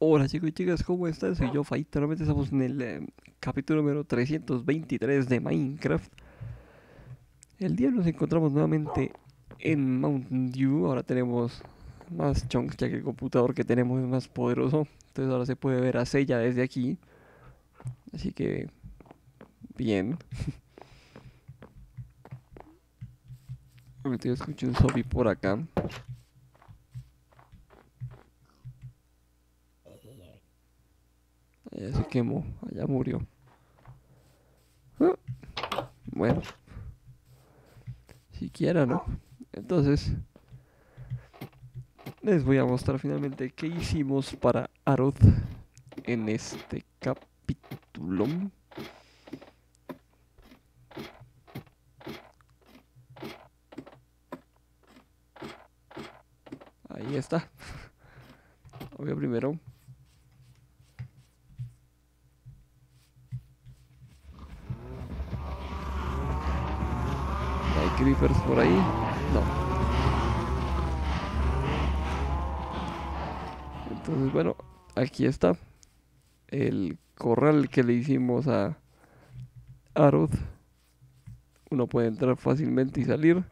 Hola chicos y chicas, ¿cómo están? Soy yo, Fait. Nuevamente estamos en el eh, capítulo número 323 de Minecraft. El día nos encontramos nuevamente en Mountain Dew. Ahora tenemos más chunks ya que el computador que tenemos es más poderoso. Entonces ahora se puede ver a Sella desde aquí. Así que... Bien. Ahorita escucho un zombie por acá. Allá se quemó, allá murió. Bueno, siquiera no. Entonces, les voy a mostrar finalmente qué hicimos para Aroth en este capítulo. Ahí está. Obvio primero. Creepers por ahí? No. Entonces, bueno, aquí está el corral que le hicimos a Aroth. Uno puede entrar fácilmente y salir.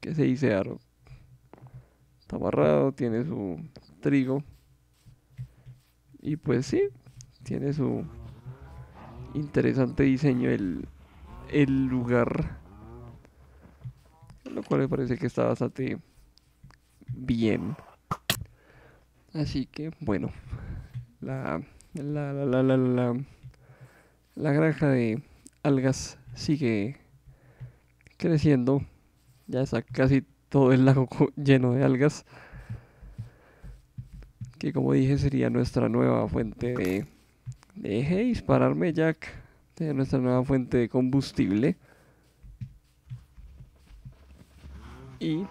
¿Qué se dice Aroth? Está amarrado, tiene su trigo. Y pues sí, tiene su interesante diseño el, el lugar. Lo cual me parece que está bastante bien. Así que, bueno, la, la, la, la, la, la, granja de algas sigue creciendo. Ya está casi todo el lago lleno de algas. Que como dije sería nuestra nueva fuente de... De dispararme, Jack. Nuestra nueva fuente de combustible. Y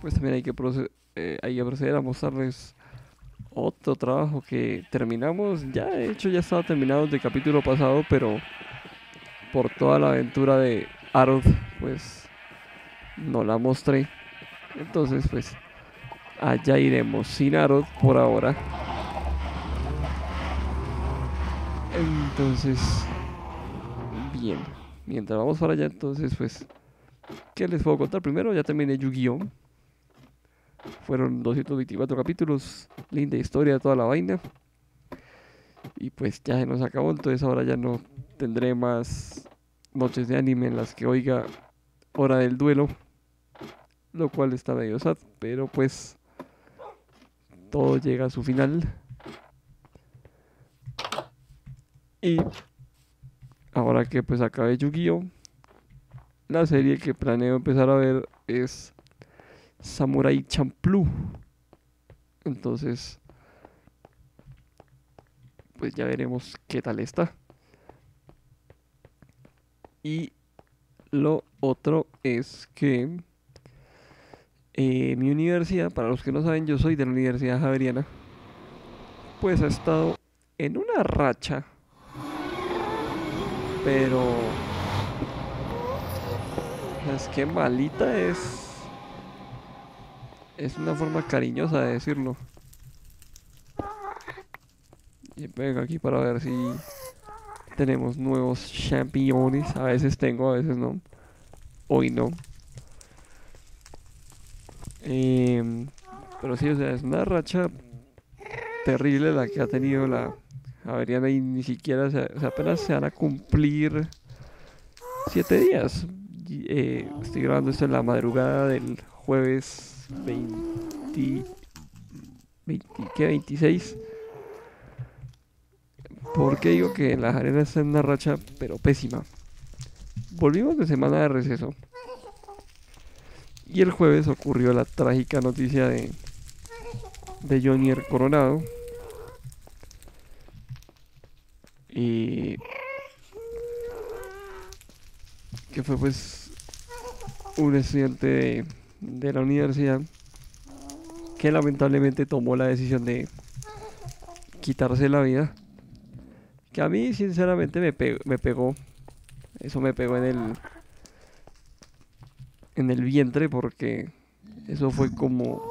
pues también hay que, proce- eh, hay que proceder a mostrarles otro trabajo que terminamos. Ya, de hecho, ya estaba terminado del capítulo pasado, pero por toda la aventura de Aroth, pues no la mostré. Entonces, pues allá iremos sin Aroth por ahora. Entonces, bien. Mientras vamos para allá, entonces, pues, ¿qué les puedo contar? Primero, ya terminé Yu-Gi-Oh! Fueron 224 capítulos, linda historia, toda la vaina. Y pues ya se nos acabó, entonces ahora ya no tendré más noches de anime en las que oiga Hora del Duelo. Lo cual está medio sad, pero pues todo llega a su final. Y ahora que pues acabé Yu-Gi-Oh! La serie que planeo empezar a ver es Samurai Champloo. Entonces, pues ya veremos qué tal está. Y lo otro es que eh, mi universidad, para los que no saben, yo soy de la Universidad Javeriana, pues ha estado en una racha, pero es que malita es es una forma cariñosa de decirlo. Y vengo aquí para ver si tenemos nuevos champiñones. A veces tengo, a veces no. Hoy no. Em, pero sí, o sea, es una racha terrible la que ha tenido la Javeriana y ni siquiera, o apenas se van a cumplir siete días. Eh, estoy grabando esto en la madrugada del jueves 20, 20 ¿qué? 26. Porque digo que la Javeriana está en una racha, pero pésima. Volvimos de semana de receso. Y el jueves ocurrió la trágica noticia de, de Jonier Coronado. Y que fue pues un estudiante de, la universidad que lamentablemente tomó la decisión de quitarse la vida. Que a mí sinceramente me, me pegó. Eso me pegó en el en el vientre porque eso fue como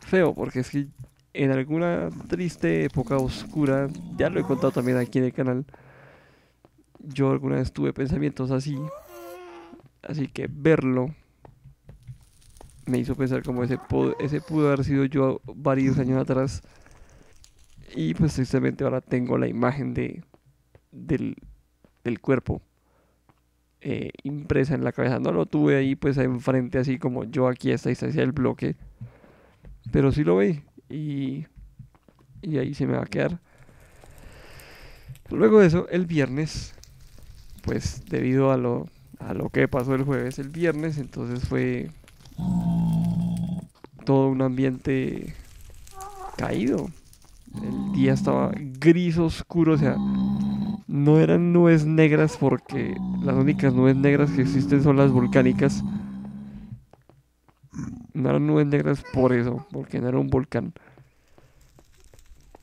feo, porque es que en alguna triste época oscura, ya lo he contado también aquí en el canal, yo alguna vez tuve pensamientos así, así que verlo me hizo pensar como ese, ese pudo haber sido yo varios años atrás. Y pues tristemente ahora tengo la imagen de, del, del cuerpo eh, impresa en la cabeza. No lo tuve ahí pues enfrente así como yo aquí a esta distancia del bloque. Pero sí lo vi y, y ahí se me va a quedar. Luego de eso, el viernes, pues debido a lo, a lo que pasó el jueves, el viernes, entonces fue todo un ambiente caído. El día estaba gris oscuro, o sea, no eran nubes negras porque las únicas nubes negras que existen son las volcánicas. No eran nubes negras por eso, porque no era un volcán.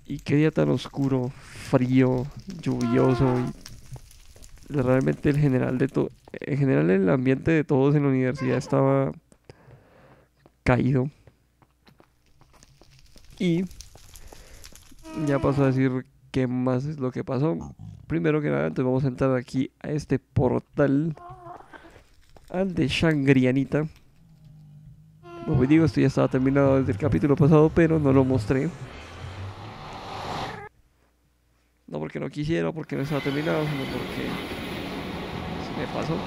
Y qué día tan oscuro, frío, lluvioso y realmente el general de todo, en general el ambiente de todos en la universidad estaba caído. Y ya paso a decir qué más es lo que pasó. Primero que nada, entonces vamos a entrar aquí a este portal. Al de Shangrianita. Como digo, esto ya estaba terminado desde el capítulo pasado, pero no lo mostré. No porque no quisiera, porque no estaba terminado, sino porque se me pasó.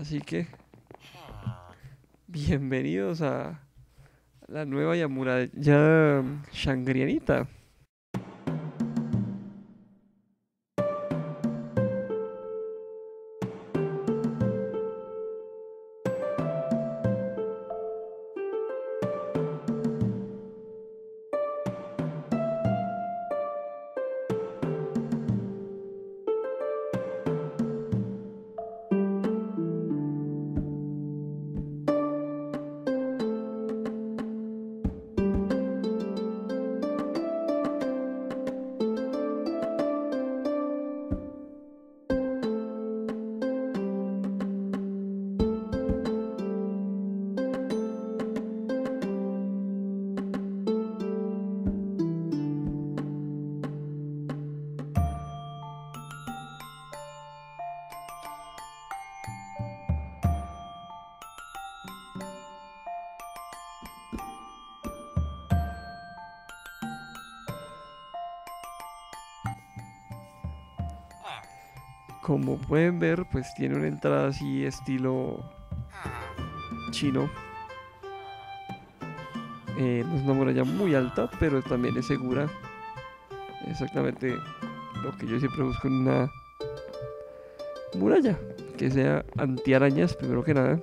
Así que, bienvenidos a la nueva Yamura ya Shangrianita. Como pueden ver, pues tiene una entrada así estilo chino. Eh, no es una muralla muy alta, pero también es segura. Exactamente lo que yo siempre busco en una muralla. Que sea antiarañas, primero que nada.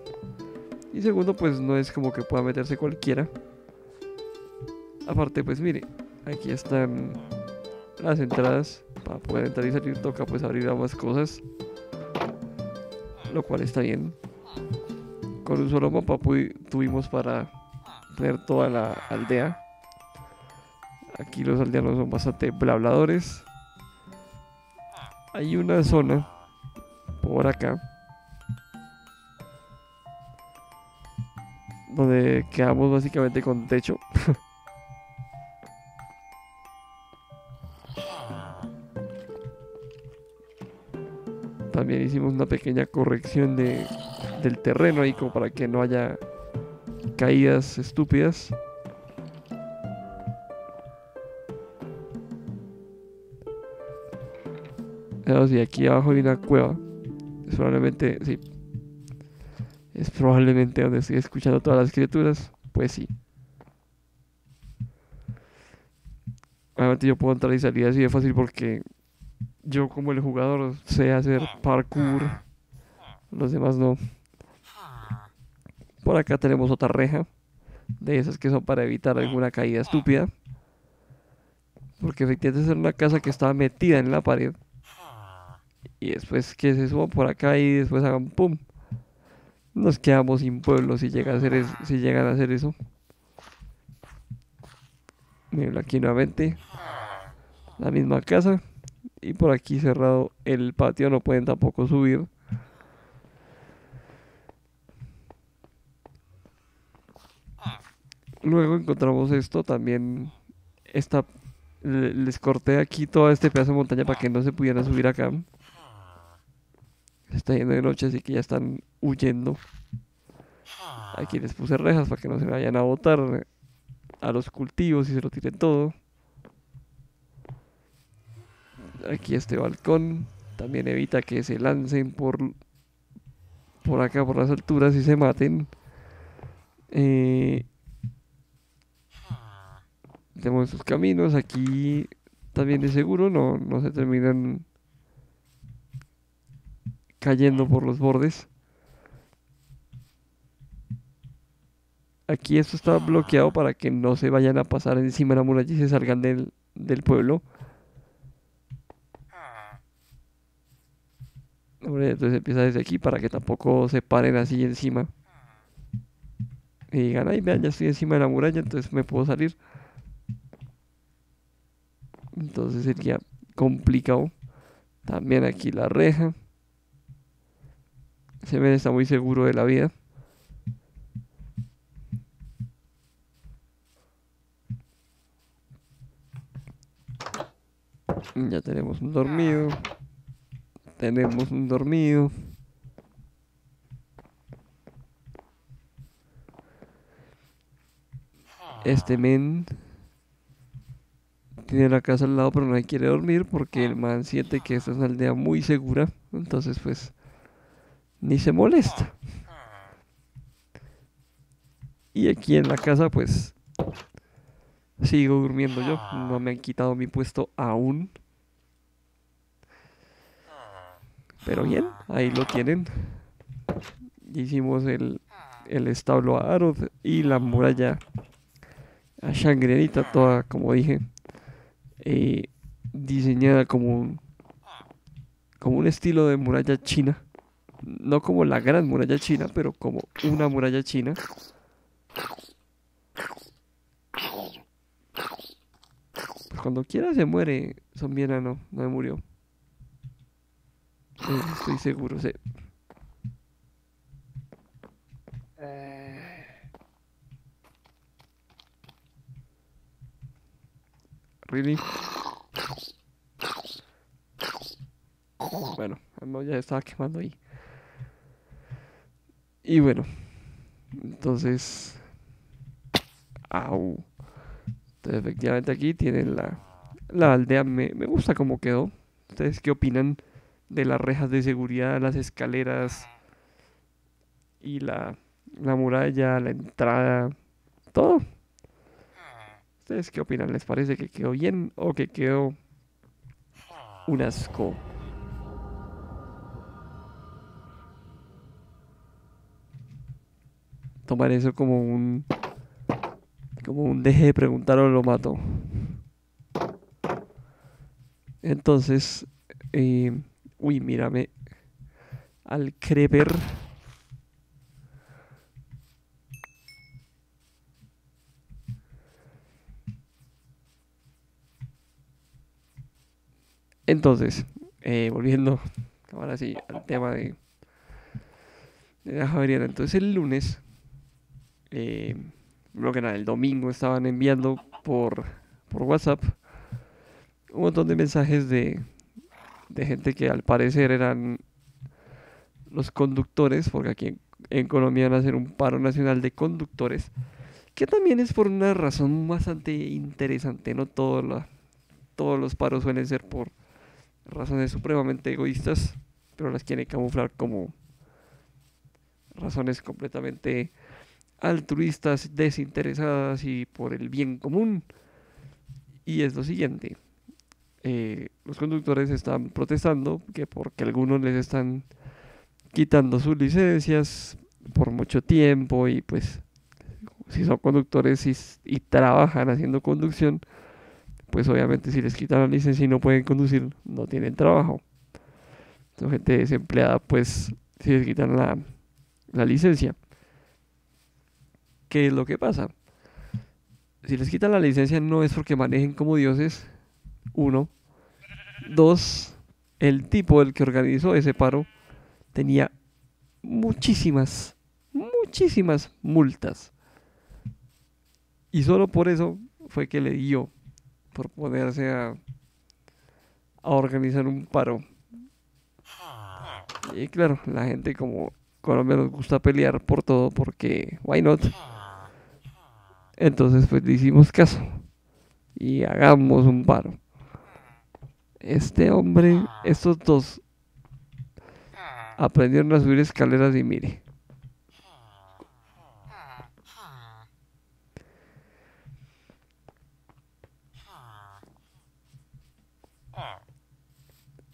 Y segundo, pues no es como que pueda meterse cualquiera. Aparte, pues mire, aquí están las entradas para poder entrar y salir toca pues abrir ambas cosas. Lo cual está bien. Con un solo mapa tuvimos para tener toda la aldea. Aquí los aldeanos son bastante blabladores. Hay una zona por acá donde quedamos básicamente con techo también hicimos una pequeña corrección de, del terreno ahí como para que no haya caídas estúpidas. Pero si aquí abajo hay una cueva, es probablemente, sí, es probablemente donde estoy escuchando todas las criaturas, pues sí. Obviamente yo puedo entrar y salir así de fácil porque yo como el jugador sé hacer parkour, los demás no. Por acá tenemos otra reja, de esas que son para evitar alguna caída estúpida. Porque efectivamente es una casa que estaba metida en la pared. Y después que se suban por acá y después hagan pum. Nos quedamos sin pueblo si, llega a hacer si llegan a hacer eso. Miren aquí nuevamente. La misma casa y por aquí cerrado el patio no pueden tampoco subir. Luego encontramos esto también. Esta, les corté aquí todo este pedazo de montaña para que no se pudieran subir acá. Está yendo de noche, así que ya están huyendo. Aquí les puse rejas para que no se vayan a botar a los cultivos y se lo tiren todo. Aquí este balcón también evita que se lancen por, por acá, por las alturas y se maten. Eh, tenemos sus caminos. Aquí también es seguro, no, no se terminan cayendo por los bordes. Aquí esto está bloqueado para que no se vayan a pasar encima de la muralla y se salgan del, del pueblo. Entonces empieza desde aquí para que tampoco se paren así encima. Y digan, ay, vean, ya estoy encima de la muralla, entonces me puedo salir. Entonces sería complicado. También aquí la reja. Se ve, está muy seguro de la vida. Ya tenemos un dormido. Tenemos un dormido. Este men tiene la casa al lado, pero no quiere dormir porque el man siente que esta es una aldea muy segura. Entonces, pues, ni se molesta. Y aquí en la casa, pues, sigo durmiendo yo. No me han quitado mi puesto aún. Pero bien, ahí lo tienen. Hicimos el, el establo a Arod y la muralla a Shangri-La, toda, como dije, eh, diseñada como un, como un estilo de muralla china. No como la gran muralla china, pero como una muralla china. Pues cuando quiera se muere, son bien no, no me murió. Eh, estoy seguro, sí. Really? Bueno, no, ya estaba quemando ahí. Y bueno, entonces. Au. Entonces, efectivamente, aquí tienen la, la aldea. Me, me gusta cómo quedó. ¿Ustedes qué opinan de las rejas de seguridad, las escaleras y la, la muralla, la entrada? Todo. ¿Ustedes qué opinan? ¿Les parece que quedó bien o que quedó un asco? Tomar eso como un como un deje de preguntar o lo mato. Entonces, eh, uy, mírame al creper. Entonces, eh, volviendo ahora sí al tema de, de la Javeriana. Entonces el lunes, eh, lo que nada, el domingo estaban enviando por, por WhatsApp un montón de mensajes de, de gente que al parecer eran los conductores, porque aquí en, Colombia van a hacer un paro nacional de conductores, que también es por una razón bastante interesante, no Todo la- todos los paros suelen ser por razones supremamente egoístas, pero las quieren camuflar como razones completamente altruistas, desinteresadas y por el bien común. Y es lo siguiente. Eh, los conductores están protestando que porque algunos les están quitando sus licencias por mucho tiempo y pues si son conductores y, trabajan haciendo conducción, pues obviamente si les quitan la licencia y no pueden conducir, no tienen trabajo. Son gente desempleada, pues si les quitan la, la licencia. ¿Qué es lo que pasa? Si les quitan la licencia no es porque manejen como dioses, uno. Dos, el tipo del que organizó ese paro tenía muchísimas, muchísimas multas. Y solo por eso fue que le dio por ponerse a, a organizar un paro. Y claro, la gente como Colombia nos gusta pelear por todo porque why not? Entonces pues le hicimos caso y hagamos un paro. Este hombre, estos dos aprendieron a subir escaleras y mire.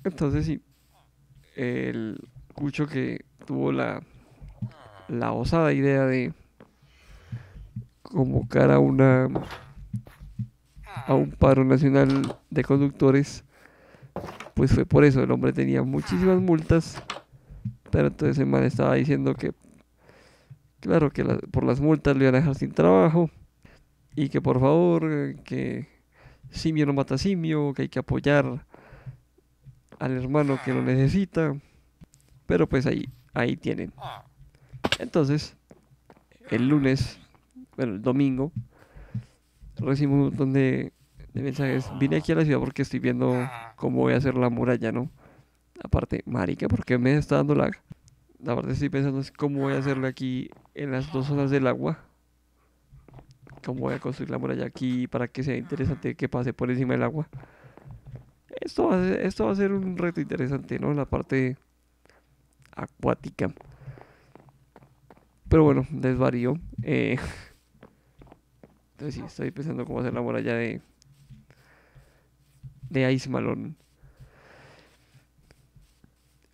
Entonces sí, el Cucho que tuvo la, la osada idea de convocar a una a un paro nacional de conductores, pues fue por eso, el hombre tenía muchísimas multas, pero entonces el man estaba diciendo que, claro, que por las multas le iban a dejar sin trabajo, y que por favor, que simio no mata simio, que hay que apoyar al hermano que lo necesita, pero pues ahí, ahí tienen. Entonces, el lunes, bueno, el domingo, recibimos un montón de, mensajes. Vine aquí a la ciudad porque estoy viendo cómo voy a hacer la muralla, ¿no? Aparte, marica, porque me está dando lag. La verdad estoy pensando es cómo voy a hacerlo aquí en las dos zonas del agua. Cómo voy a construir la muralla aquí para que sea interesante que pase por encima del agua. Esto va a ser, esto va a ser un reto interesante, ¿no? La parte acuática. Pero bueno, desvarío. Eh, entonces sí, estoy pensando cómo hacer la muralla de, de Ice Malone.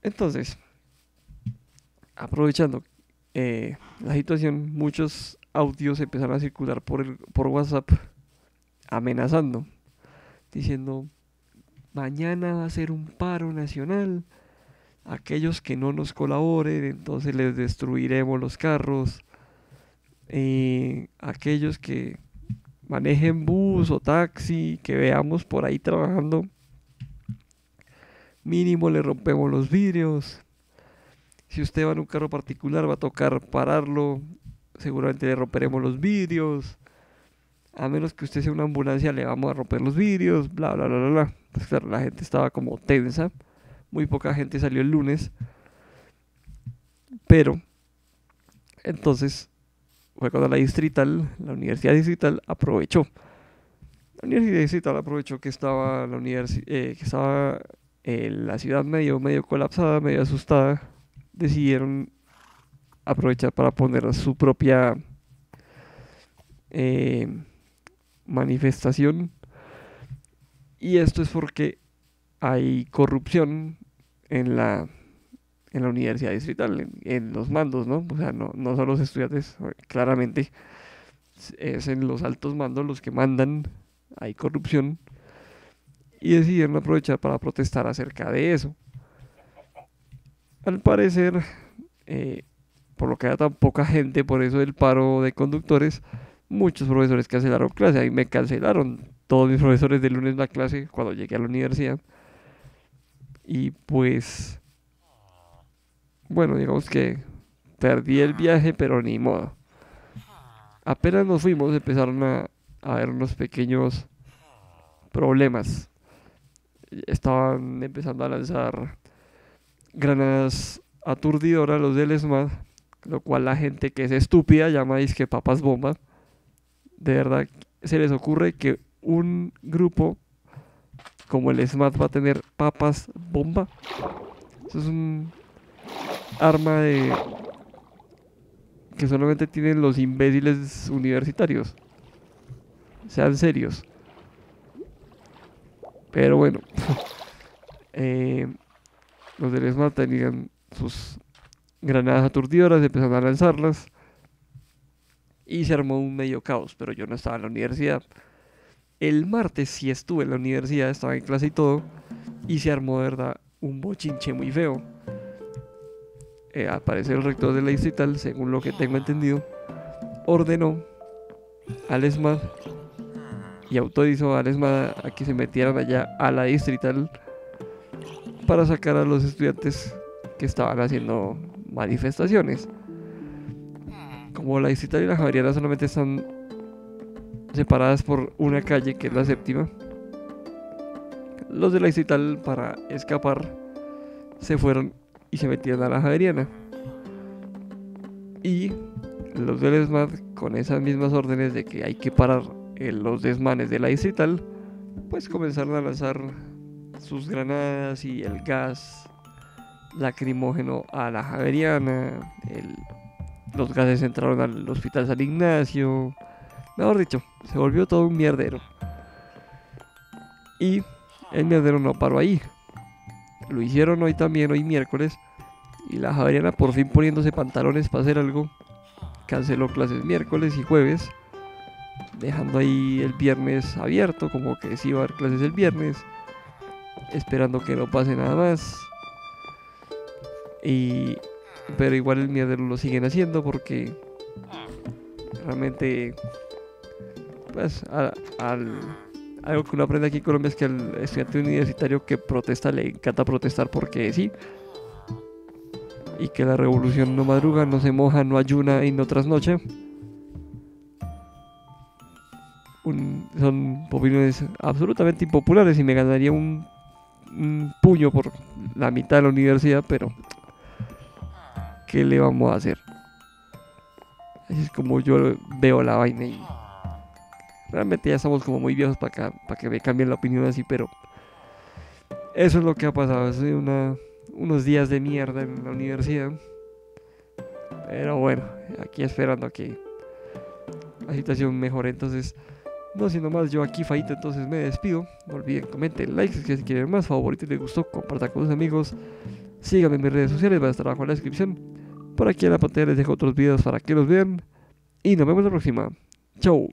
Entonces, aprovechando eh, la situación, muchos audios empezaron a circular por, el, por WhatsApp amenazando, diciendo, mañana va a ser un paro nacional, aquellos que no nos colaboren, entonces les destruiremos los carros, eh, aquellos que manejen bus o taxi, que veamos por ahí trabajando, mínimo le rompemos los vidrios. Si usted va en un carro particular va a tocar pararlo, seguramente le romperemos los vidrios. A menos que usted sea una ambulancia le vamos a romper los vidrios, bla, bla, bla, bla, bla. Pues la gente estaba como tensa. Muy poca gente salió el lunes. Pero, entonces, fue cuando la distrital, la universidad distrital aprovechó. La universidad distrital aprovechó que estaba la universidad, eh, que estaba eh, la ciudad medio, medio colapsada, medio asustada. Decidieron aprovechar para poner su propia eh, manifestación. Y esto es porque hay corrupción en la en la universidad distrital, en, los mandos, ¿no? O sea, no, no son los estudiantes, claramente es en los altos mandos los que mandan, hay corrupción, y decidieron aprovechar para protestar acerca de eso. Al parecer, eh, por lo que hay tan poca gente, por eso el paro de conductores, muchos profesores cancelaron clase, ahí me cancelaron todos mis profesores de lunes la clase cuando llegué a la universidad. Y pues bueno, digamos que perdí el viaje, pero ni modo. Apenas nos fuimos, empezaron a, a haber unos pequeños problemas. Estaban empezando a lanzar granadas aturdidoras los del ESMAD, lo cual la gente que es estúpida llama que papas bomba. De verdad, se les ocurre que un grupo como el ESMAD va a tener papas bomba. Eso es un arma de que solamente tienen los imbéciles universitarios. Sean serios. Pero bueno, eh, los del ESMAD tenían sus granadas aturdidoras, empezaron a lanzarlas y se armó un medio caos, pero yo no estaba en la universidad. El martes sí estuve en la universidad, estaba en clase y todo, y se armó de verdad un bochinche muy feo eh, el rector de la distrital, según lo que tengo entendido, ordenó al ESMAD y autorizó al ESMAD a que se metieran allá a la distrital para sacar a los estudiantes que estaban haciendo manifestaciones. Como la distrital y la Javeriana solamente están separadas por una calle que es la séptima. Los de la Distrital para escapar se fueron y se metieron a la Javeriana. Y los del ESMAD, con esas mismas órdenes de que hay que parar los desmanes de la Distrital, pues comenzaron a lanzar sus granadas y el gas lacrimógeno a la Javeriana. los gases entraron al hospital San Ignacio. Mejor dicho, se volvió todo un mierdero. Y el mierdero no paró ahí. Lo hicieron hoy también, hoy miércoles. Y la Javeriana por fin poniéndose pantalones para hacer algo. Canceló clases miércoles y jueves. Dejando ahí el viernes abierto, como que sí iba a haber clases el viernes. Esperando que no pase nada más. Y, pero igual el mierdero lo siguen haciendo porque realmente pues al algo que uno aprende aquí en Colombia es que al estudiante universitario que protesta le encanta protestar porque sí. Y que la revolución no madruga, no se moja, no ayuna y no trasnoche. son opiniones absolutamente impopulares y me ganaría un, un puño por la mitad de la universidad, pero ¿qué le vamos a hacer? Así es como yo veo la vaina y Realmente ya estamos como muy viejos para que me cambien la opinión así, pero eso es lo que ha pasado. Hace una, unos días de mierda en la universidad. Pero bueno, aquí esperando a que la situación mejore. Entonces, no siendo más, yo aquí Faito, entonces me despido. No olviden, comenten, like si quieren más, favorito y les gustó, compartan con sus amigos. Síganme en mis redes sociales, va a estar abajo en la descripción. Por aquí en la pantalla les dejo otros videos para que los vean. Y nos vemos la próxima. Chau.